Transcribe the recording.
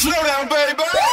Slow down, baby.